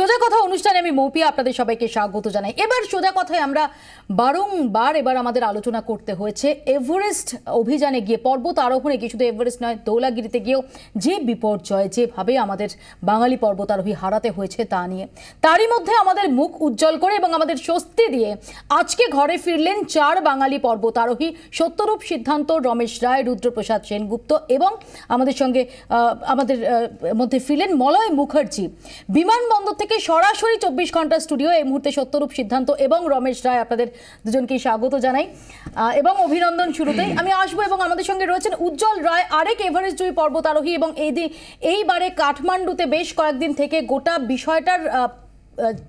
সোজা কথা অনুষ্ঠানে আমি মৌপিয়া আপনাদের সবাইকে স্বাগত জানাই। এবার সোজা কথায় আমরা বারংবার এবার আমাদের আলোচনা করতে হয়েছে। এভারেস্ট অভিযানে গিয়ে, পর্বত আরোহণে গিয়ে, শুধু এভারেস্ট নয়, দৌলাগিরিতে গিয়েও যে বিপর্যয়, যেভাবে আমাদের বাঙালি পর্বতারোহী হারাতে হয়েছে তা নিয়ে। তারই মধ্যে আমাদের মুখ উজ্জ্বল করে এবং আমাদের স্বস্তি দিয়ে আজকে ঘরে ফিরলেন চার বাঙালি পর্বতারোহী, সত্যরূপ সিদ্ধান্ত, রমেশ রায়, রুদ্রপ্রসাদ সেনগুপ্ত এবং আমাদের সঙ্গে আমাদের মধ্যে ফিরলেন মলয় মুখার্জি। বিমানবন্দর থেকে সরাসরি চব্বিশ ঘণ্টা স্টুডিও, এই মুহূর্তে সত্যরূপ সিদ্ধান্ত এবং রমেশ রায় আপনাদের দুজনকেই স্বাগত জানাই। এবং অভিনন্দন শুরুতেই আমি আসব এবং আমাদের সঙ্গে রয়েছেন উজ্জ্বল রায়, আরেক এভারেস্ট জয়ী পর্বতারোহী এবং এই এইবারে কাঠমান্ডুতে বেশ কয়েকদিন থেকে গোটা বিষয়টার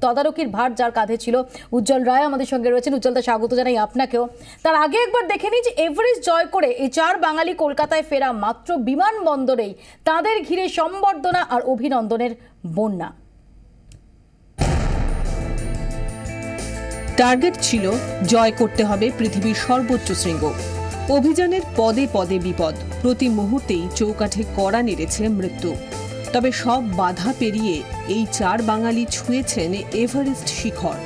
তদারকির ভার যার কাঁধে ছিল উজ্জ্বল রায় আমাদের সঙ্গে রয়েছেন। উজ্জ্বলদা স্বাগত জানাই আপনাকেও। তার আগে একবার দেখে নিই যে এভারেস্ট জয় করে এই চার বাঙালি কলকাতায় ফেরা মাত্র বিমানবন্দরেই তাদের ঘিরে সম্বর্ধনা আর অভিনন্দনের বন্যা। টার্গেট ছিল জয় করতে হবে পৃথিবীর সর্বোচ্চ শৃঙ্গ। অভিযানের পদে পদে বিপদ, প্রতি মুহূর্তেই চৌকাঠে কড়া নেড়েছে মৃত্যু। তবে সব বাধা পেরিয়ে এই চার বাঙালি ছুঁয়েছেন এভারেস্ট শিখর।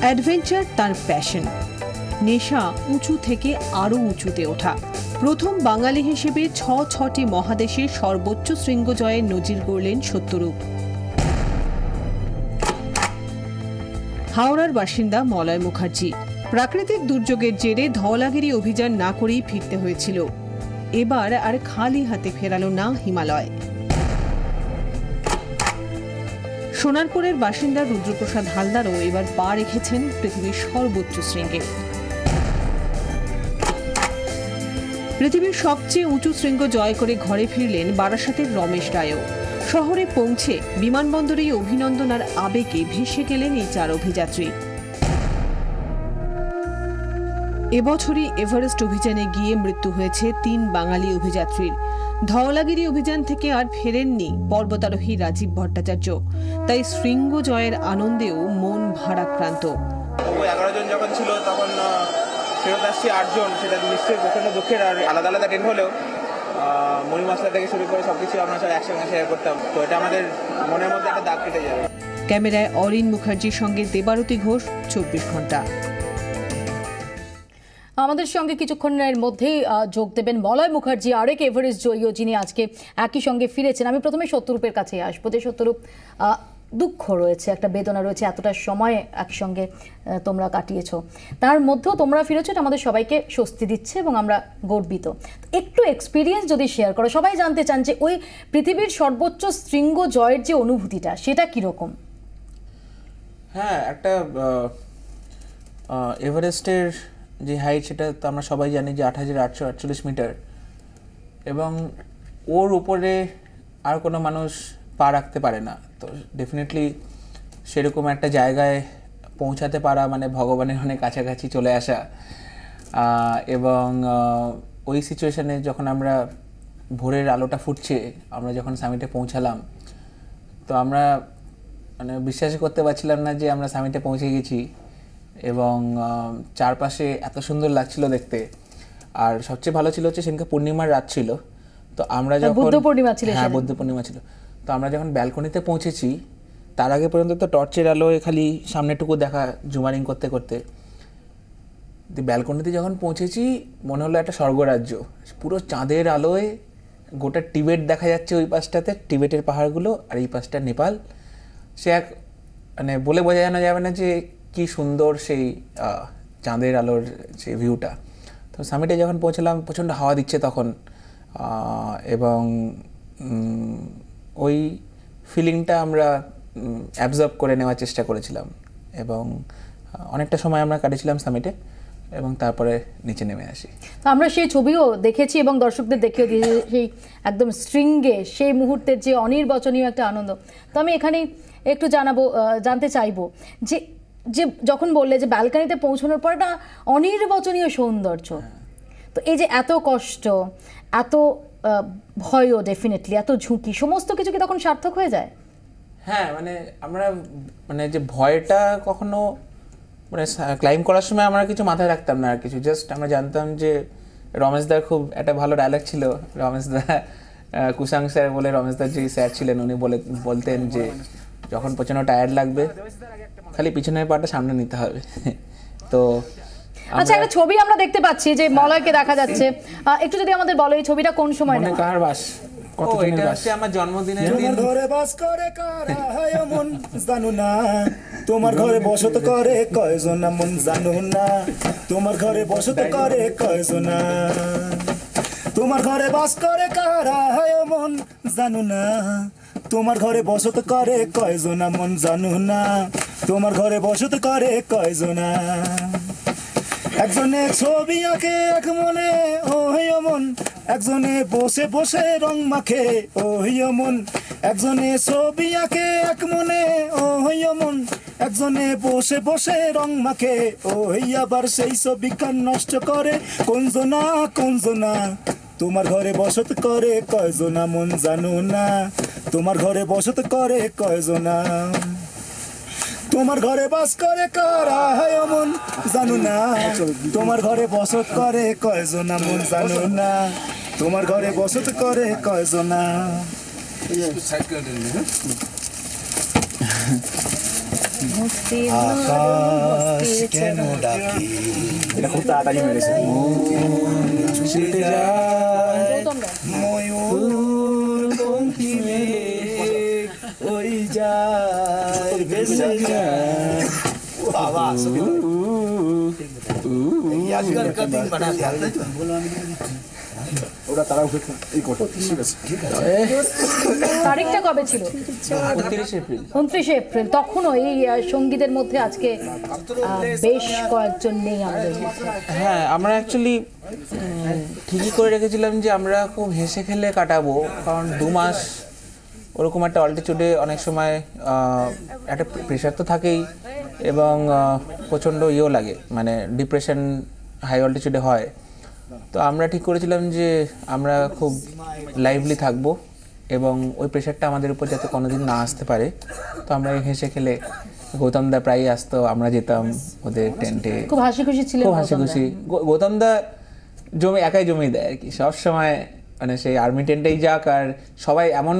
অ্যাডভেঞ্চার তার প্যাশন। নেশা উঁচু থেকে আরও উঁচুতে ওঠা। প্রথম বাঙালি হিসেবে ছ ছটি মহাদেশের সর্বোচ্চ শৃঙ্গ জয়ের নজির গড়লেন সত্যরূপ। হাওড়ার বাসিন্দা মলয় মুখার্জি। প্রাকৃতিক দুর্যোগের জেরে ধওলাগিরি অভিযান না করেই ফিরতে হয়েছিল। এবার আর খালি হাতে ফেরালো না হিমালয়। সোনারপুরের বাসিন্দা রুদ্রপ্রসাদ হালদারও এবার পা রেখেছেন পৃথিবীর সর্বোচ্চ শৃঙ্গে। পৃথিবীর সবচেয়ে উঁচু শৃঙ্গ জয় করে ঘরে ফিরলেন বারাসাতের রমেশ রায়ও। শহরে পৌঁছে বিমানবন্দরে অভিনন্দন আর আবেগে ভেসে গেলেন এই চার অভিযাত্রী। এবছরই এভারেস্ট অভিযানে গিয়ে মৃত্যু হয়েছে তিন বাঙালি অভিযাত্রীর। ধওলাগিরি অভিযান থেকে আর ফেরেননি পর্বতারোহী রাজীব ভট্টাচার্য। তাই শৃঙ্গ জয়ের আনন্দেও মন ভারাক্রান্ত। এগারো জন যখন ছিল, তখন ফেরত আসছি আটজন, সেটা নিশ্চয়ই প্রচণ্ড দুঃখের আর আলাদা আলাদা ট্রেন হলেও মুড়ি মশলা থেকে শুরু করে সব কিছু আমরা সব একসঙ্গে শেয়ার করতাম। তো এটা আমাদের মনের মধ্যে একটা দাগ কেটে যাবে। ক্যামেরায় অরিন মুখার্জির সঙ্গে দেবারতী ঘোষ চব্বিশ ঘণ্টা। আমাদের সঙ্গে কিছুক্ষণের মধ্যেই আহ, যোগ দেবেন মলয় মুখার্জি আরেক এভারেস্ট জয়ীও যিনি আজকে একই সঙ্গে ফিরেছেন। আমি প্রথমে সত্যরূপের কাছে আসব। যে সত্যরূপ আহ, দুঃখ রয়েছে, একটা বেদনা রয়েছে, এতটা সময় একসঙ্গে তোমরা কাটিয়েছো। তার মধ্যেও তোমরা ফিরেছো, এটা আমাদের সবাইকে স্বস্তি দিচ্ছে এবং আমরা গর্বিত। একটু এক্সপিরিয়েন্স যদি শেয়ার করো, সবাই জানতে চান যে ওই পৃথিবীর সর্বোচ্চ শৃঙ্গ জয়ের যে অনুভূতিটা, সেটা কীরকম? হ্যাঁ একটা এভারেস্টের যে হাইট সেটা তো আমরা সবাই জানি যে আট হাজার আটশো আটচল্লিশ মিটার এবং ওর উপরে আর কোনো মানুষ পা রাখতে পারে না। তো ডেফিনেটলি সেরকম একটা জায়গায় পৌঁছাতে পারা মানে ভগবানের অনেক কাছাকাছি চলে আসা। এবং ওই সিচুয়েশনে যখন আমরা ভোরের আলোটা ফুটছে আমরা যখন সামিটে পৌঁছালাম তো আমরা মানে বিশ্বাসই করতে পারছিলাম না যে আমরা সামিটে পৌঁছে গেছি। এবং চারপাশে এত সুন্দর লাগছিল দেখতে। আর সবচেয়ে ভালো ছিল হচ্ছে সেদিনকে পূর্ণিমার রাত ছিল। তো আমরা যখন বুদ্ধ পূর্ণিমা ছিল হ্যাঁ। বুদ্ধ পূর্ণিমা ছিল। তো আমরা যখন ব্যালকনিতে পৌঁছেছি, তার আগে পর্যন্ত তো টর্চের আলোয় খালি সামনেটুকু দেখা জুমারিং করতে করতে। ব্যালকনিতে যখন পৌঁছেছি, মনে হলো একটা স্বর্গরাজ্য। পুরো চাঁদের আলোয় গোটা টিবেট দেখা যাচ্ছে ওই পাশটাতে, টিবেটের পাহাড়গুলো আর এই পাশটা নেপাল। সে এক মানে বলে বোঝা বোঝানো যাবে না যে কি সুন্দর সেই চাঁদের আলোর যে ভিউটা তো সামিটে যখন পৌঁছলাম, প্রচণ্ড হাওয়া দিচ্ছে তখন। এবং ওই ফিলিংটা আমরা অ্যাবজর্ব করে নেওয়ার চেষ্টা করেছিলাম এবং অনেকটা সময় আমরা কাটিয়েছিলাম সামিটে এবং তারপরে নিচে নেমে আসি। তো আমরা সেই ছবিও দেখেছি এবং দর্শকদের দেখেও দিয়েছি সেই একদম স্ট্রিঙ্গে সেই মুহূর্তের যে অনির্বচনীয় একটা আনন্দ। তো আমি এখানে একটু জানাব জানতে চাইব যে যে যখন বললে যে ব্যালকানিতে পৌঁছানোর পর একটা অনির্বচনীয় সৌন্দর্য তো এই যে এত কষ্ট এত ভয়ও ডেফিনেটলি এত ঝুঁকি সমস্ত কিছু কি তখন সার্থক হয়ে যায়? হ্যাঁ মানে আমরা মানে যে ভয়টা কখনো মানে ক্লাইম করার সময় আমরা কিছু মাথায় রাখতাম না আর কিছু। জাস্ট আমরা জানতাম যে রমেশ রমেশদার খুব একটা ভালো ডায়লগ ছিল। রমেশদা আহ, কুসাং স্যার বলে রমেশ রমেশদার যে স্যার ছিলেন উনি বলে বলতেন যে যখন প্রচণ্ড টায়ার্ড লাগবে খালি পিছনের পাটা সামনে নিতে হবে। তো আচ্ছা একটা ছবি আমরা দেখতে পাচ্ছি যে মলয়কে দেখা যাচ্ছে। আহ, একটু যদি আমাদের বলো এই ছবিটা কোন সময় মনে নেওয়া? কার বাস? কত এটা হচ্ছে আমার জন্মদিনের দিন। তোমার ঘরে বাস করে কারা? হায় মন জানো না। তোমার ঘরে বসত করে কয়জন মন জানো না। তোমার ঘরে বসত করে কয়জন তোমার ঘরে বাস করে কারা? হায় মন জানো না। তোমার ঘরে বসত করে কয়জন মন জানো না। তোমার ঘরে বসত করে কয়জনা একজনে ছবি আঁকে, এক মনে ও মন। একজনে বসে বসে রং মাখে ও মন। একজনে ছবি আঁকে, এক মনে ও মন। একজনে বসে বসে রং মাখে ও আবার সেই ছবি কান নষ্ট করে। কোনজনা কোনজনা, তোমার ঘরে বসত করে, কয়জনা মন জানো না। তোমার ঘরে বসত করে, কয়জনা। তোমার ঘরে বাস করে কারা? হয় মন জানো না। তোমার ঘরে বসত করে কয়জনা মন জানো না? তোমার ঘরে বসত করে কয়জনা আকাশ কেন ডাকি? এটা খুব তাড়াতাড়ি মেরেছে। ওরা তারা তারিখটা কবে ছিল? উনত্রিশে এপ্রিল। উনত্রিশে এপ্রিল তখনও এই আহ, সঙ্গীদের মধ্যে আজকে বেশ কয়েকজন নেই হ্যাঁ আমরা অ্যাকচুয়ালি ঠিকই করে রেখেছিলাম যে আমরা খুব হেসে খেলে কাটাবো কারণ দু মাস ওরকম একটা অল্টিটিউডে অনেক সময় একটা প্রেশার তো থাকেই এবং প্রচণ্ড ইয়েও লাগে মানে ডিপ্রেশন হাই অল্টিটিউডে হয়। তো আমরা ঠিক করেছিলাম যে আমরা খুব লাইভলি থাকব এবং ওই প্রেশারটা আমাদের উপর যাতে কোনোদিন না আসতে পারে। তো আমরা হেসে খেলে গৌতম দা প্রায়ই আসতো আমরা যেতাম ওদের টেন্টে খুব হাসি খুশি ছিলেন খুব হাসি খুশি। গৌতম দা জমি একাই জমি দেয় আর কি। সব সময় মানে সেই আর্মি টেন্টেই যাক আর সবাই এমন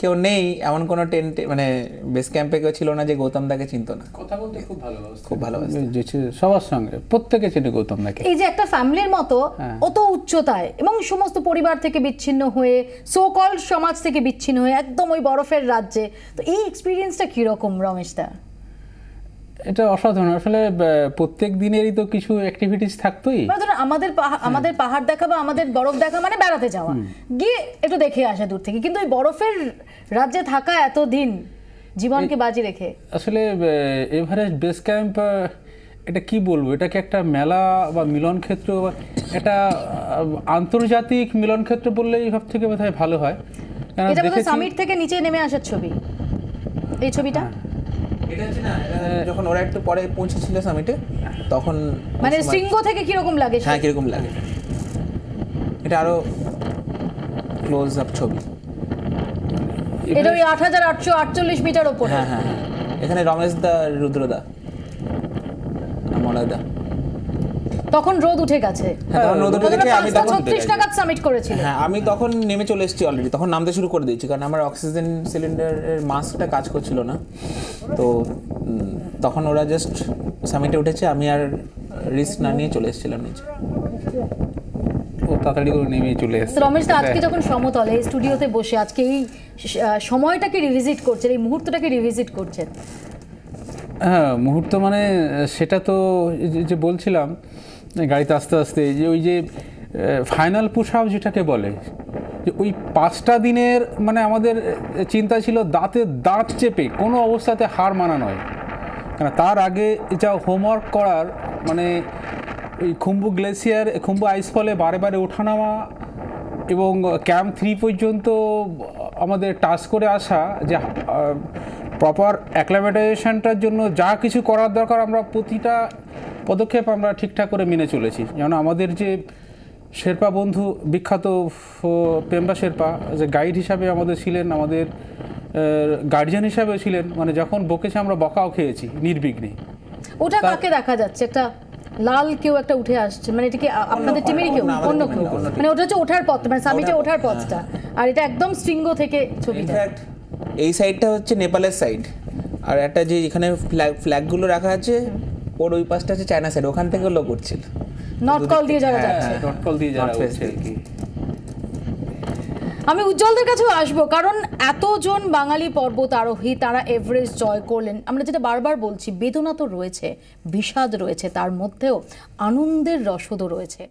কেউ নেই এমন কোনো টেন্টে মানে বেস ক্যাম্পে কেউ ছিল না যে গৌতম দাকে চিনতো না। কথা বলতে খুব ভালো খুব ভালো যে ছিল- সবার সঙ্গে প্রত্যেকে চেনে গৌতম দাকে। এই যে একটা ফ্যামিলির মতো হ্যাঁ। অত উচ্চতায় এবং সমস্ত পরিবার থেকে বিচ্ছিন্ন হয়ে সো কল সমাজ থেকে বিচ্ছিন্ন হয়ে একদম ওই বরফের রাজ্যে তো এই এক্সপিরিয়েন্সটা কীরকম রমেশ দা এটা অসাধারণ। আসলে প্রত্যেক দিনেরই তো কিছু অ্যাক্টিভিটিস থাকতোই। মানে ধরুন আমাদের পাহা- আমাদের পাহাড় দেখা বা আমাদের বরফ দেখা মানে বেড়াতে যাওয়া। গিয়ে একটু দেখে আসা দূর থেকে। কিন্তু ওই বরফের রাজ্যে থাকা এত দিন জীবনকে বাজি রেখে। আসলে এভারেস্ট বেস ক্যাম্প এটা কি বলব? এটাকে একটা মেলা বা মিলন ক্ষেত্র বা একটা আন্তর্জাতিক মিলন ক্ষেত্র বললেই সব থেকে বোধহয় ভালো হয়। এটা সামিট থেকে নিচে নেমে আসার ছবি। এই ছবিটা? এটা হচ্ছে না যখন ওরা একটু পরে পৌঁছেছিল সামিটে তখন মানে শৃঙ্গ থেকে কীরকম লাগে হ্যাঁ কীরকম লাগে। এটা আরও ক্লোজ আপ ছবি। এটা ওই আট হাজার আটশো আটচল্লিশ মিটার ওপরে। হ্যাঁ হ্যাঁ হ্যাঁ। এখানে রমেশ দা রুদ্রদা মলয় দা তখন রোদ উঠে গেছে। হ্যাঁ তখন রোদ উঠে গেছে, আমি তখন হ্যাঁ আমি তখন নেমে চলে এসেছি অলরেডি তখন নামতে শুরু করে দিয়েছি কারণ আমার অক্সিজেন সিলিন্ডারের মাস্কটা কাজ করছিল না। তো তখন ওরা জাস্ট সামিটে উঠেছে আমি আর রিস্ক না নিয়ে চলে এসেছিলাম নিচে। ও তাড়াতাড়ি করে নেমে চলে এসছে। তো রমেশ দা আজকে যখন সমতলে এই স্টুডিওতে বসে আজকে এই সময়টাকে রিভিজিট করছেন এই মুহূর্তটাকে রিভিজিট করছেন? হ্যাঁ মুহূর্ত মানে সেটা তো যে- বলছিলাম গাড়িতে আস্তে আস্তে যে, ওই যে ফাইনাল পুশ যেটাকে বলে, যে ওই পাঁচটা দিনের মানে আমাদের চিন্তা ছিল দাঁতে দাঁত চেপে, কোনো অবস্থাতে হার মানা নয়। কেন তার আগে যা হোমওয়ার্ক করার মানে ওই খুম্বু গ্লেসিয়ার খুম্বু আইস ফলে বারে বারে ওঠানামা এবং ক্যাম্প থ্রি পর্যন্ত আমাদের টাচ করে আসা, যে প্রপার অ্যাক্লামেটাইজেশনটার জন্য যা কিছু করার দরকার, আমরা প্রতিটা পদক্ষেপ আমরা ঠিকঠাক করে মেনে চলেছি। যেমন আমাদের যে শেরপা বন্ধু বিখ্যাত ফ- পেম্বা শেরপা যে গাইড হিসাবে আমাদের ছিলেন আমাদের গার্জিয়ান হিসাবেও ছিলেন মানে যখন বকেছে আমরা বকাও খেয়েছি নির্বিঘ্নে। ওটা কাকে দেখা যাচ্ছে? একটা লাল কেউ একটা উঠে আসছে মানে এটা কি আপনাদের টিমেরই কেউ? না, অন্য কেউ। মানে ওটা হচ্ছে ওঠার পথ মানে সামিটে ওঠার পথটা। আর এটা একদম শৃঙ্গ থেকে ছবিটা। এই সাইডটা হচ্ছে নেপালের সাইড আর একটা যে এখানে ফ্ল্যাগ ফ্ল্যাগগুলো রাখা আছে ওর ওই পাশটা আছে চায়না সাইড ওখান থেকে লোক উঠছিল। নট কল দিয়ে যারা হ্যাঁ, নট কল দিয়ে যারা হচ্ছে উঠছে কি আমি উজ্জ্বলদের কাছেও আসব কারণ এতজন বাঙালি পর্বত আরোহী তারা এভারেস্ট জয় করলেন। আমরা যেটা বারবার বলছি বেদনা তো রয়েছে বিষাদ রয়েছে তার মধ্যেও আনন্দের রসদও রয়েছে।